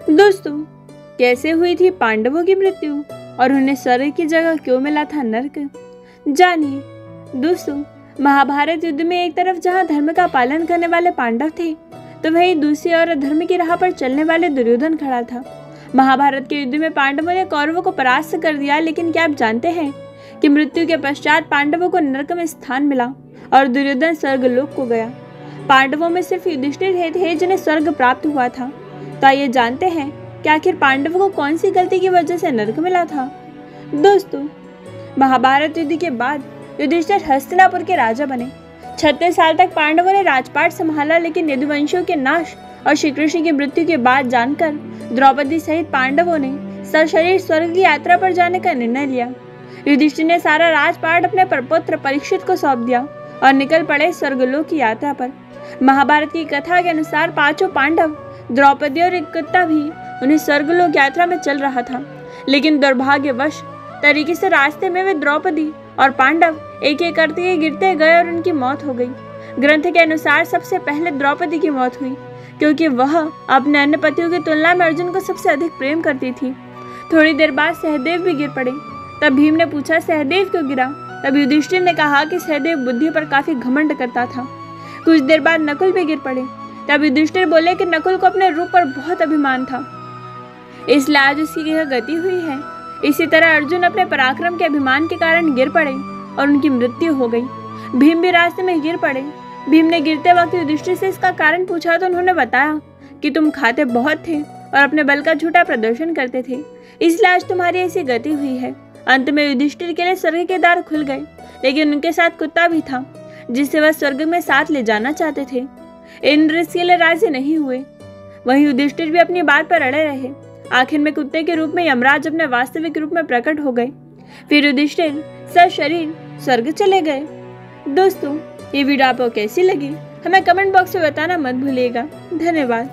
दोस्तों, कैसे हुई थी पांडवों की मृत्यु और उन्हें स्वर्ग की जगह क्यों मिला था नर्क? जानिए। दोस्तों, महाभारत युद्ध में एक तरफ़ जहाँ धर्म का पालन करने वाले पांडव थे तो वहीं दूसरी ओर धर्म की राह पर चलने वाले दुर्योधन खड़ा था। महाभारत के युद्ध में पांडवों ने कौरवों को परास्त कर दिया, लेकिन क्या आप जानते हैं कि मृत्यु के पश्चात पांडवों को नरक में स्थान मिला और दुर्योधन स्वर्गलोक को गया। पांडवों में सिर्फ़ युधिष्ठिर थे जिन्हें स्वर्ग प्राप्त हुआ था। तो आइए जानते हैं कि आखिर पांडवों को कौन सी गलती की वजह से नरक मिला था। दोस्तों, महाभारत युद्ध के बाद युधिष्ठिर हस्तिनापुर के राजा बने। छत्तीस साल तक पांडवों ने राजपाट संभाला, लेकिन यदुवंशियों के नाश और श्री कृष्ण की मृत्यु के बाद जानकर द्रौपदी सहित पांडवों ने सशरीर स्वर्ग की यात्रा पर जाने का निर्णय लिया। युधिष्ठिर ने सारा राजपाट अपने प्रपुत्र परीक्षित को सौंप दिया और निकल पड़े स्वर्गलोक की यात्रा पर। महाभारत की कथा के अनुसार पाँचों पांडव द्रौपदी और कुत्ता भी उन्हें स्वर्गलोक यात्रा में चल रहा था। लेकिन दुर्भाग्यवश, तरीके से रास्ते में वे द्रौपदी और पांडव एक एक करते ही गिरते गए और उनकी मौत हो गई। ग्रंथ के अनुसार सबसे पहले द्रौपदी की मौत हुई, क्योंकि वह अपने अन्य पतियों की तुलना में अर्जुन को सबसे अधिक प्रेम करती थी। थोड़ी देर बाद सहदेव भी गिर पड़े। तब भीम ने पूछा, सहदेव क्यों गिरा? तब युधिष्ठिर ने कहा कि सहदेव बुद्धि पर काफ़ी घमंड करता था। कुछ देर बाद नकुल भी गिर पड़े। तब युधिष्ठिर बोले कि नकुल को अपने रूप पर बहुत अभिमान था। इसलिए आज उसकी यह गति हुई है। इसी तरह अर्जुन अपने पराक्रम के अभिमान के कारण गिर पड़े और उनकी मृत्यु हो गई। भीम भी रास्ते में गिर पड़े। भीम ने गिरते वक्त युधिष्ठिर से इसका कारण पूछा तो उन्होंने बताया कि तुम खाते बहुत थे और अपने बल का झूठा प्रदर्शन करते थे। इसलिए आज तुम्हारी ऐसी गति हुई है। अंत में युधिष्ठिर के लिए स्वर्ग के द्वार खुल गए, लेकिन उनके साथ कुत्ता भी था, जिसे वह स्वर्ग में साथ ले जाना चाहते थे। इंद्र इसके राज़ी नहीं हुए। वहीं युधिष्ठिर भी अपनी बात पर अड़े रहे। आखिर में कुत्ते के रूप में यमराज अपने वास्तविक रूप में प्रकट हो गए। फिर युधिष्ठिर शरीर स्वर्ग चले गए। दोस्तों, ये वीडियो आपको कैसी लगी? हमें कमेंट बॉक्स में बताना मत भूलिएगा। धन्यवाद।